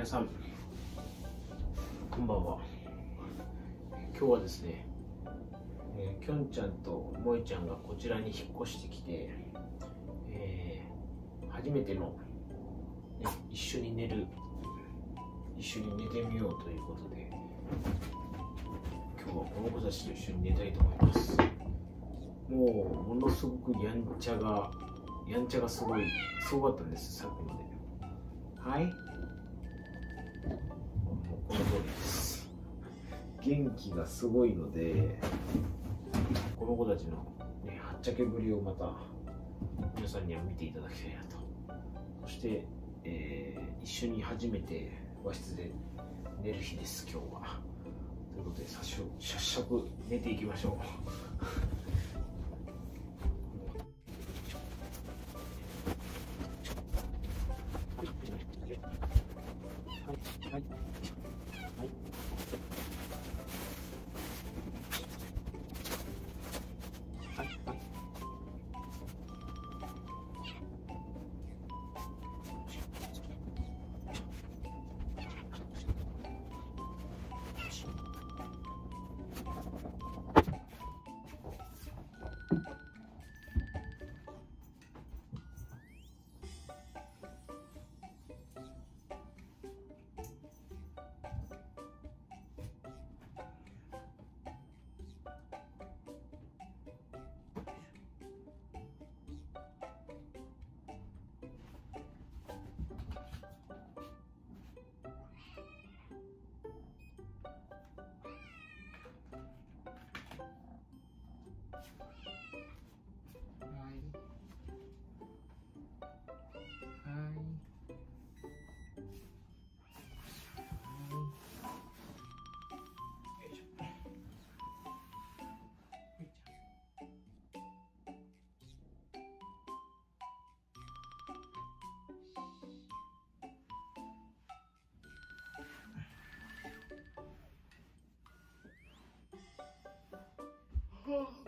皆さんこんばんは。今日はですね、えー、きょんちゃんともえちゃんがこちらに引っ越してきて、えー、初めての、ね、一緒に寝る一緒に寝てみようということで今日はこの子たちと一緒に寝たいと思います。もうものすごくやんちゃがやんちゃがすごいすごかったんですさっきまで。はい。元気がすごいのでこの子たちの、ね、はっちゃけぶりをまた皆さんには見ていただきたいなと。そして、えー、一緒に初めて和室で寝る日です今日は。ということで早速寝ていきましょう。Cause